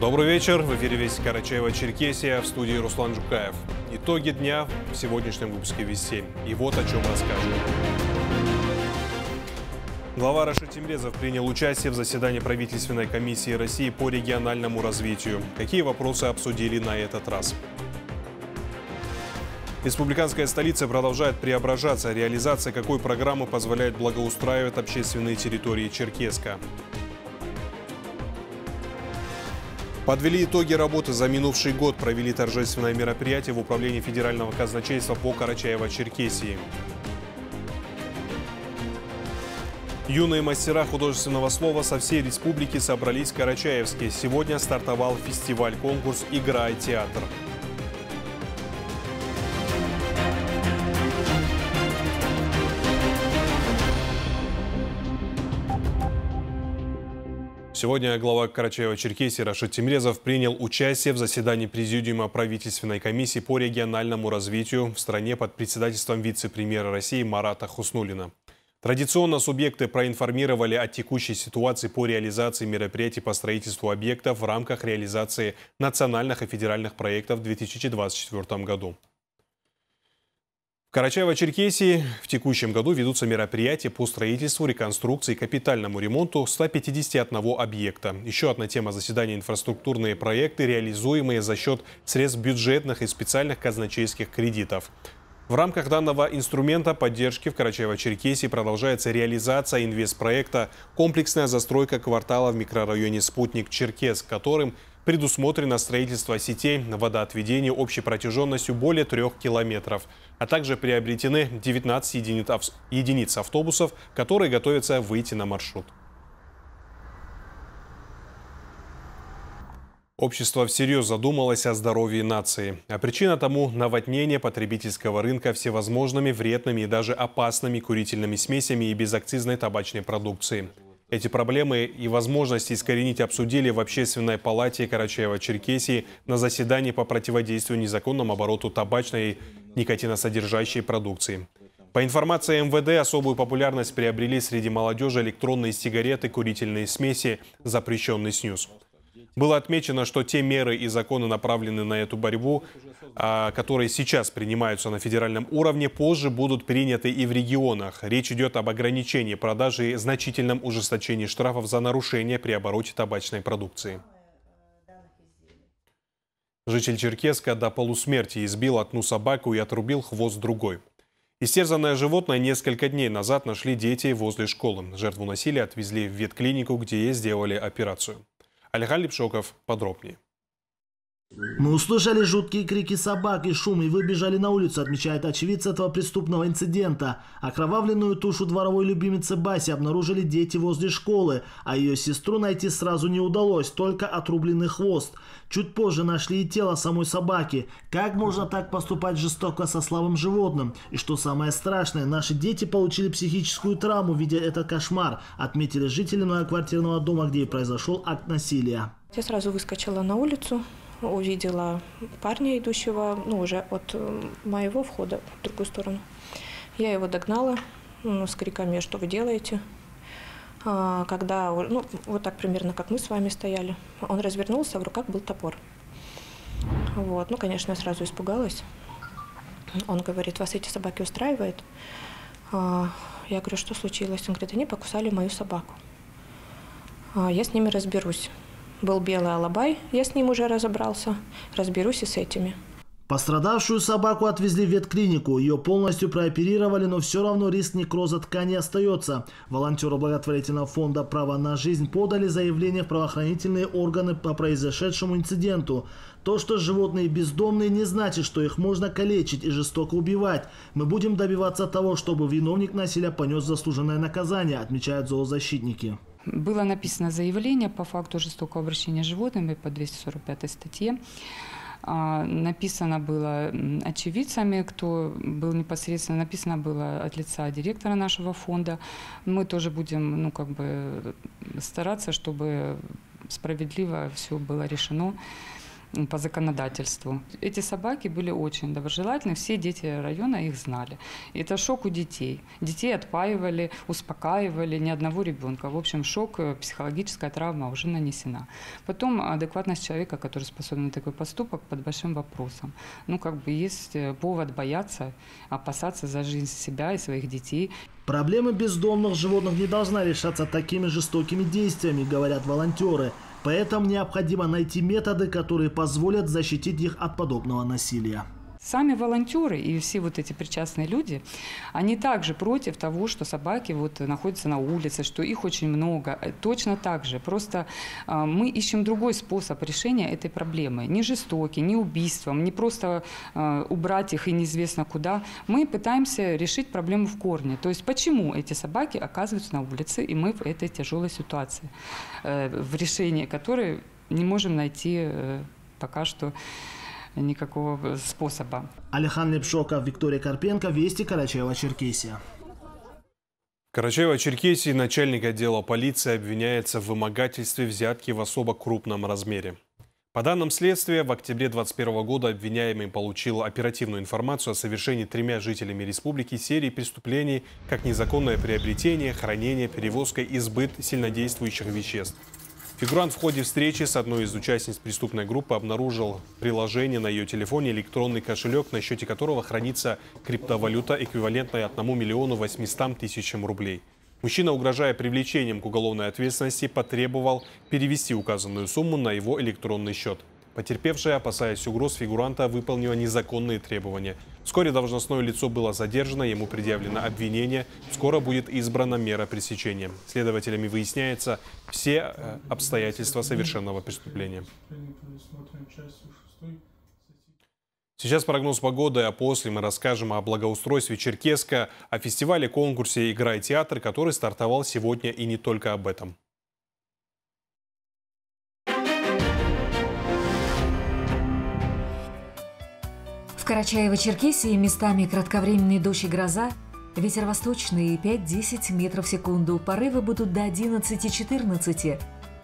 Добрый вечер. В эфире «Вести Карачаева-Черкесия» в студии Руслан Жукаев. Итоги дня в сегодняшнем выпуске «Вести». И вот о чем расскажем. Глава Рашид Тимрезов принял участие в заседании правительственной комиссии России по региональному развитию. Какие вопросы обсудили на этот раз? Республиканская столица продолжает преображаться. Реализация какой программы позволяет благоустраивать общественные территории Черкеска? Подвели итоги работы за минувший год, провели торжественное мероприятие в Управлении Федерального казначейства по Карачаево-Черкесии. Юные мастера художественного слова со всей республики собрались в Карачаевске. Сегодня стартовал фестиваль-конкурс «Игра и театр». Сегодня глава Карачаева-Черкесии Рашид Тимрезов принял участие в заседании Президиума правительственной комиссии по региональному развитию в стране под председательством вице-премьера России Марата Хуснулина. Традиционно субъекты проинформировали о текущей ситуации по реализации мероприятий по строительству объектов в рамках реализации национальных и федеральных проектов в 2024 году. В Карачаево-Черкесии в текущем году ведутся мероприятия по строительству, реконструкции и капитальному ремонту 151 объекта. Еще одна тема заседания – инфраструктурные проекты, реализуемые за счет средств бюджетных и специальных казначейских кредитов. В рамках данного инструмента поддержки в Карачаево-Черкесии продолжается реализация инвестпроекта «Комплексная застройка квартала в микрорайоне «Спутник Черкес», которым предусмотрено строительство сетей водоотведения общей протяженностью более трех километров, а также приобретены 19 единиц автобусов, которые готовятся выйти на маршрут. Общество всерьез задумалось о здоровье нации. А причина тому – наводнение потребительского рынка всевозможными вредными и даже опасными курительными смесями и безакцизной табачной продукцией. Эти проблемы и возможности искоренить обсудили в Общественной палате Карачаева-Черкесии на заседании по противодействию незаконному обороту табачной и никотиносодержащей продукции. По информации МВД, особую популярность приобрели среди молодежи электронные сигареты, курительные смеси, запрещенный снюс. Было отмечено, что те меры и законы, направленные на эту борьбу, а, которые сейчас принимаются на федеральном уровне, позже будут приняты и в регионах. Речь идет об ограничении продажи и значительном ужесточении штрафов за нарушение при обороте табачной продукции. Житель Черкеска до полусмерти избил одну собаку и отрубил хвост другой. Истерзанное животное несколько дней назад нашли дети возле школы. Жертву насилия отвезли в ветклинику, где ей сделали операцию. Алихан Липшоков подробнее. Мы услышали жуткие крики собак и шум и выбежали на улицу, отмечает очевидец этого преступного инцидента. Окровавленную тушу дворовой любимицы Баси обнаружили дети возле школы, а ее сестру найти сразу не удалось, только отрубленный хвост. Чуть позже нашли и тело самой собаки. Как можно так поступать жестоко со слабым животным? И что самое страшное, наши дети получили психическую травму, видя этот кошмар, отметили жители многоквартирного дома, где и произошел акт насилия. Я сразу выскочила на улицу, увидела парня, идущего, ну, уже от э, моего входа в другую сторону. Я его догнала ну, с криками, что вы делаете. А, когда, ну, вот так примерно, как мы с вами стояли, он развернулся, в руках был топор. Вот, ну, конечно, я сразу испугалась. Он говорит, вас эти собаки устраивают? А, я говорю, что случилось? Он говорит, они покусали мою собаку. А, я с ними разберусь был белый алабай, я с ним уже разобрался, разберусь и с этими. Пострадавшую собаку отвезли в ветклинику. Ее полностью прооперировали, но все равно риск некроза ткани остается. Волонтеры благотворительного фонда «Право на жизнь» подали заявление в правоохранительные органы по произошедшему инциденту. То, что животные бездомные, не значит, что их можно калечить и жестоко убивать. Мы будем добиваться того, чтобы виновник насилия понес заслуженное наказание, отмечают зоозащитники. Было написано заявление по факту жестокого обращения с животными по 245 статье. А, написано было очевидцами, кто был непосредственно, написано было от лица директора нашего фонда. Мы тоже будем ну, как бы стараться, чтобы справедливо все было решено. По законодательству. Эти собаки были очень доброжелательны, все дети района их знали. Это шок у детей. Детей отпаивали, успокаивали, ни одного ребенка. В общем, шок, э, психологическая травма уже нанесена. Потом адекватность человека, который способен на такой поступок, под большим вопросом. Ну, как бы есть э, повод бояться, опасаться за жизнь себя и своих детей. Проблемы бездомных животных не должна решаться такими жестокими действиями, говорят волонтеры. Поэтому необходимо найти методы, которые позволят защитить их от подобного насилия. Сами волонтеры и все вот эти причастные люди, они также против того, что собаки вот находятся на улице, что их очень много. Э, точно так же. Просто э, мы ищем другой способ решения этой проблемы. Не жестокий, не убийством, не просто э, убрать их и неизвестно куда. Мы пытаемся решить проблему в корне. То есть почему эти собаки оказываются на улице, и мы в этой тяжелой ситуации, э, в решении которой не можем найти э, пока что никакого способа. Алихан Лепшоков, Виктория Карпенко, Вести, Карачаева-Черкесия. В Карачаево-Черкесии начальник отдела полиции обвиняется в вымогательстве взятки в особо крупном размере. По данным следствия, в октябре 2021 года обвиняемый получил оперативную информацию о совершении тремя жителями республики серии преступлений, как незаконное приобретение, хранение, перевозка и сбыт сильнодействующих веществ. Фигурант в ходе встречи с одной из участниц преступной группы обнаружил приложение на ее телефоне электронный кошелек, на счете которого хранится криптовалюта, эквивалентная 1 миллиону 800 тысячам рублей. Мужчина, угрожая привлечением к уголовной ответственности, потребовал перевести указанную сумму на его электронный счет. Потерпевшая, опасаясь угроз фигуранта, выполнила незаконные требования. Вскоре должностное лицо было задержано, ему предъявлено обвинение. Скоро будет избрана мера пресечения. Следователями выясняется все э, обстоятельства совершенного преступления. Сейчас прогноз погоды, а после мы расскажем о благоустройстве Черкеска, о фестивале-конкурсе «Игра и театр», который стартовал сегодня и не только об этом. Карачаево-Черкесии местами кратковременный дождь и гроза, ветер восточный 5-10 метров в секунду, порывы будут до 11-14.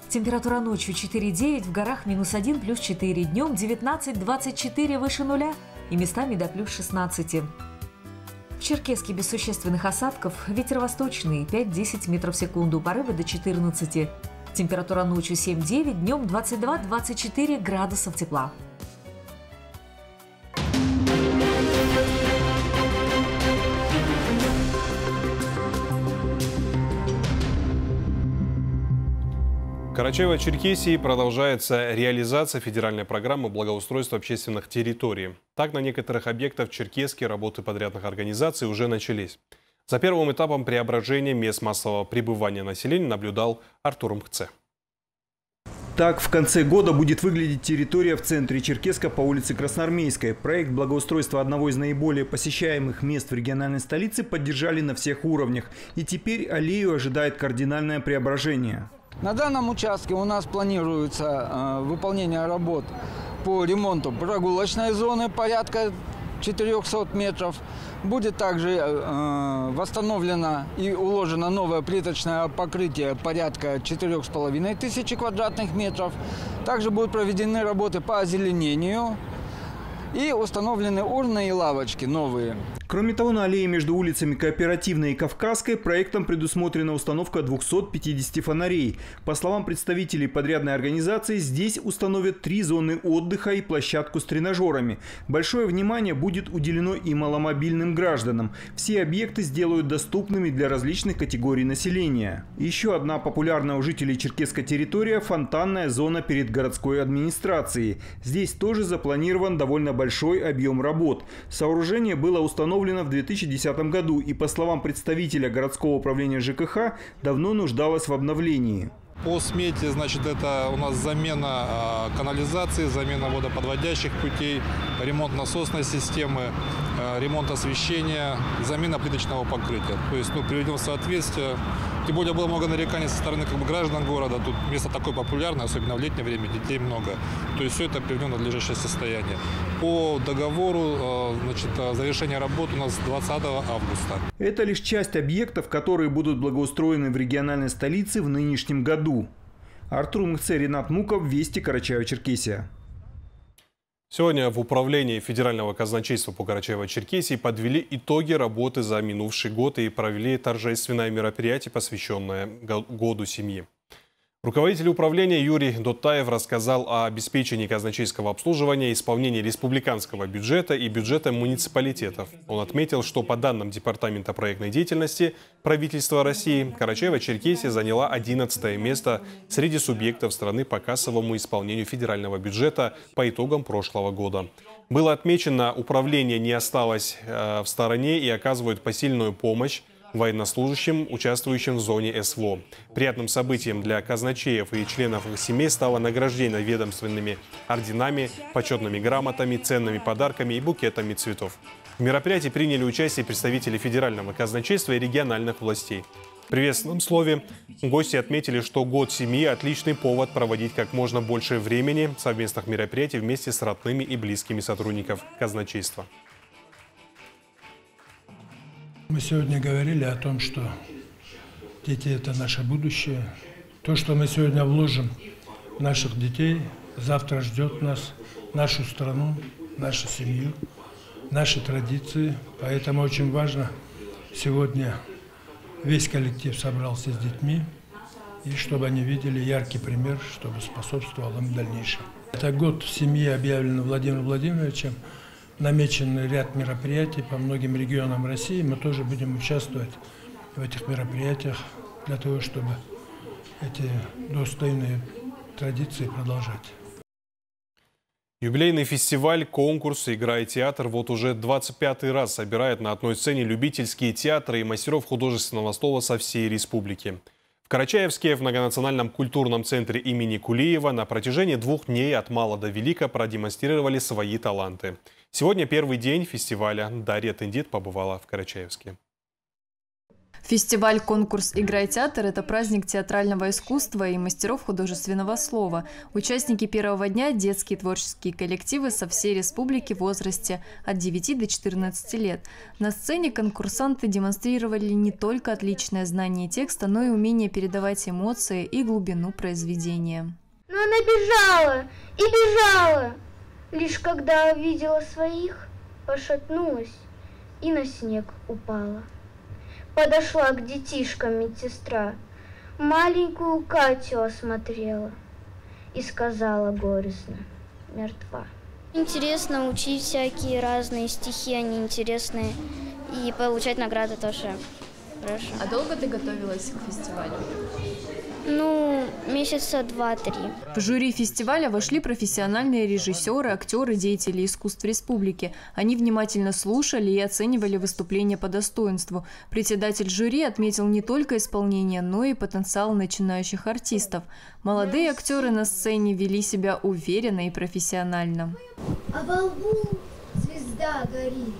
Температура ночью 4-9, в горах минус 1 плюс 4, днем 19-24 выше нуля и местами до плюс 16. В Черкеске без существенных осадков ветер восточный 5-10 метров в секунду, порывы до 14. Температура ночью 7-9, днем 22-24 градусов тепла. Карачаево-Черкесии продолжается реализация федеральной программы благоустройства общественных территорий. Так, на некоторых объектах в Черкеске работы подрядных организаций уже начались. За первым этапом преображения мест массового пребывания населения наблюдал Артур Мхце. Так, в конце года будет выглядеть территория в центре Черкеска по улице Красноармейской. Проект благоустройства одного из наиболее посещаемых мест в региональной столице поддержали на всех уровнях. И теперь аллею ожидает кардинальное преображение. На данном участке у нас планируется э, выполнение работ по ремонту прогулочной зоны порядка 400 метров. Будет также э, восстановлено и уложено новое плиточное покрытие порядка 4,5 тысячи квадратных метров. Также будут проведены работы по озеленению и установлены урны и лавочки новые. Кроме того, на аллее между улицами Кооперативной и Кавказской проектом предусмотрена установка 250 фонарей. По словам представителей подрядной организации, здесь установят три зоны отдыха и площадку с тренажерами. Большое внимание будет уделено и маломобильным гражданам. Все объекты сделают доступными для различных категорий населения. Еще одна популярная у жителей Черкесской территория – фонтанная зона перед городской администрацией. Здесь тоже запланирован довольно большой объем работ. Сооружение было установлено в 2010 году и, по словам представителя городского управления ЖКХ, давно нуждалась в обновлении. По смете, значит, это у нас замена а, канализации, замена водоподводящих путей, ремонт насосной системы, а, ремонт освещения, замена плиточного покрытия. То есть, ну, приведем в соответствие. Тем более было много нареканий со стороны как бы, граждан города. Тут место такое популярное, особенно в летнее время, детей много. То есть все это приведено в надлежащее состояние. По договору, а, значит, завершение работ у нас 20 августа. Это лишь часть объектов, которые будут благоустроены в региональной столице в нынешнем году. Артур Мхце, Ренат Муков, Вести, Карачаево-Черкесия. Сегодня в управлении Федерального казначейства по Карачаево-Черкесии подвели итоги работы за минувший год и провели торжественное мероприятие, посвященное Году семьи. Руководитель управления Юрий Дотаев рассказал о обеспечении казначейского обслуживания, исполнении республиканского бюджета и бюджета муниципалитетов. Он отметил, что по данным Департамента проектной деятельности правительства России, Карачаево-Черкесия заняла 11 место среди субъектов страны по кассовому исполнению федерального бюджета по итогам прошлого года. Было отмечено, управление не осталось э, в стороне и оказывает посильную помощь военнослужащим, участвующим в зоне СВО. Приятным событием для казначеев и членов их семей стало награждение ведомственными орденами, почетными грамотами, ценными подарками и букетами цветов. В мероприятии приняли участие представители федерального казначейства и региональных властей. В приветственном слове гости отметили, что год семьи – отличный повод проводить как можно больше времени совместных мероприятий вместе с родными и близкими сотрудников казначейства. Мы сегодня говорили о том, что дети – это наше будущее. То, что мы сегодня вложим в наших детей, завтра ждет нас, нашу страну, нашу семью, наши традиции. Поэтому очень важно сегодня весь коллектив собрался с детьми, и чтобы они видели яркий пример, чтобы способствовал им дальнейшем. Это год семьи объявлен Владимиром Владимировичем – намечен ряд мероприятий по многим регионам России. Мы тоже будем участвовать в этих мероприятиях для того, чтобы эти достойные традиции продолжать. Юбилейный фестиваль, конкурс «Игра и театр» вот уже 25-й раз собирает на одной сцене любительские театры и мастеров художественного слова со всей республики. В Карачаевске в многонациональном культурном центре имени Кулиева на протяжении двух дней от мала до велика продемонстрировали свои таланты. Сегодня первый день фестиваля. Дарья Тендит побывала в Карачаевске. Фестиваль-конкурс «Игра и театр» – это праздник театрального искусства и мастеров художественного слова. Участники первого дня – детские творческие коллективы со всей республики в возрасте от 9 до 14 лет. На сцене конкурсанты демонстрировали не только отличное знание текста, но и умение передавать эмоции и глубину произведения. Но она бежала и бежала. Лишь когда увидела своих, пошатнулась и на снег упала. Подошла к детишкам медсестра, маленькую Катю осмотрела и сказала горестно, мертва. Интересно учить всякие разные стихи, они интересные, и получать награды тоже хорошо. А долго ты готовилась к фестивалю? Месяца два-три. В жюри фестиваля вошли профессиональные режиссеры, актеры, деятели искусств республики. Они внимательно слушали и оценивали выступления по достоинству. Председатель жюри отметил не только исполнение, но и потенциал начинающих артистов. Молодые актеры на сцене вели себя уверенно и профессионально. А во лбу звезда горит,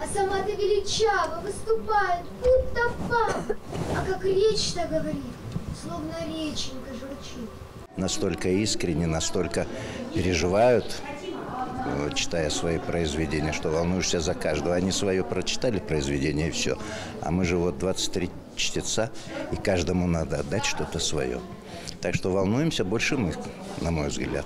а сама-то величаво выступает, будто пап, а как речь-то говорит словно реченька журчит. Настолько искренне, настолько переживают, э, читая свои произведения, что волнуешься за каждого. Они свое прочитали произведение и все. А мы же вот 23 чтеца, и каждому надо отдать что-то свое. Так что волнуемся больше мы, на мой взгляд.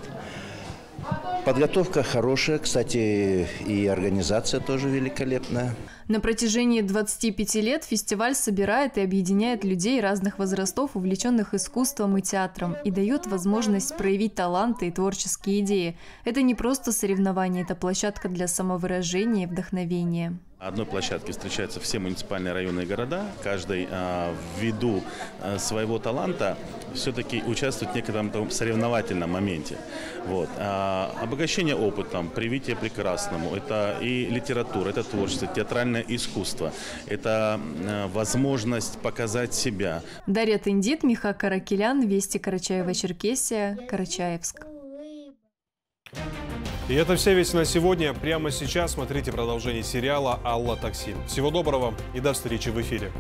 Подготовка хорошая, кстати, и организация тоже великолепная. На протяжении 25 лет фестиваль собирает и объединяет людей разных возрастов, увлеченных искусством и театром, и дает возможность проявить таланты и творческие идеи. Это не просто соревнование, это площадка для самовыражения и вдохновения одной площадке встречаются все муниципальные районы и города. Каждый а, ввиду а, своего таланта все-таки участвует в некотором соревновательном моменте. Вот. А, обогащение опытом, привитие прекрасному, это и литература, это творчество, театральное искусство, это возможность показать себя. Дарья Тендит, Миха Каракелян, Вести Карачаева-Черкесия, Карачаевск. И это все ведь на сегодня. Прямо сейчас смотрите продолжение сериала «Алла Такси». Всего доброго и до встречи в эфире.